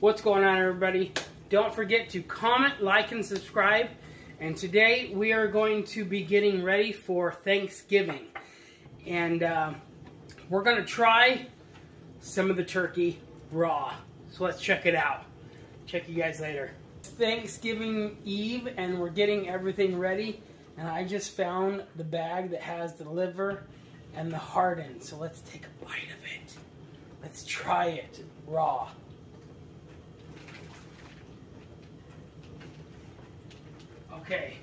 What's going on, everybody? Don't forget to comment, like, and subscribe. And today we are going to be getting ready for Thanksgiving. And uh, we're going to try some of the turkey raw. So let's check it out. Check you guys later. Thanksgiving Eve, and we're getting everything ready. And I just found the bag that has the liver and the heart in. So let's take a bite of it. Let's try it raw. Okay.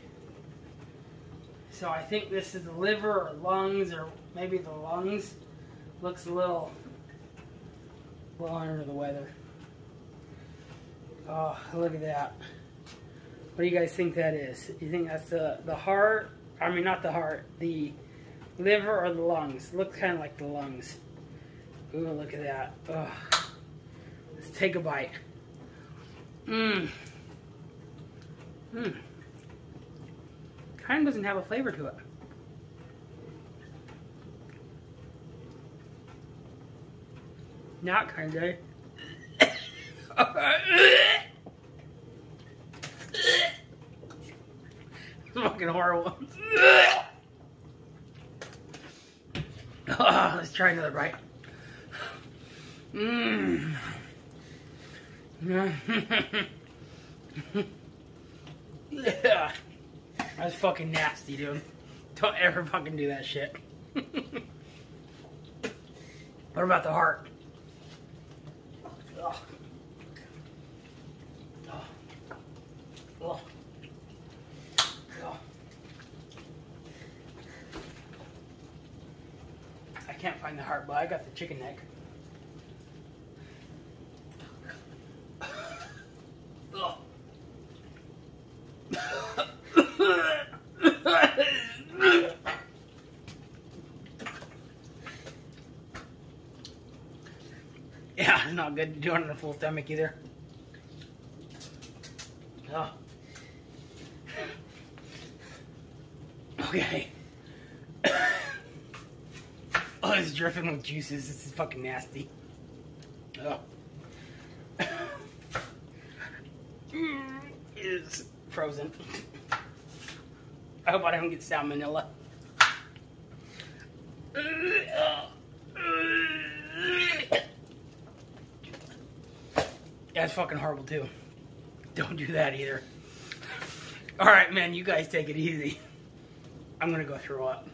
So I think this is the liver or lungs or maybe the lungs. Looks a little, a little under the weather. Oh, look at that. What do you guys think that is? You think that's the, the heart? I mean, not the heart. The liver or the lungs? Looks kind of like the lungs. Ooh, look at that. Ugh. Let's take a bite. Mmm. Mmm. Kind of doesn't have a flavor to it. Not kind eh? of. fucking horrible. let's try another bite. Mmm. yeah. That's fucking nasty, dude. Don't ever fucking do that shit. what about the heart? Ugh. I can't find the heart, but I got the chicken neck. Ugh. Yeah, it's not good to do it on a full stomach either. Oh. Okay. oh, it's dripping with juices. This is fucking nasty. Oh. It's frozen. I hope I don't get salmonella. That's fucking horrible too. Don't do that either. Alright, man, you guys take it easy. I'm gonna go throw up.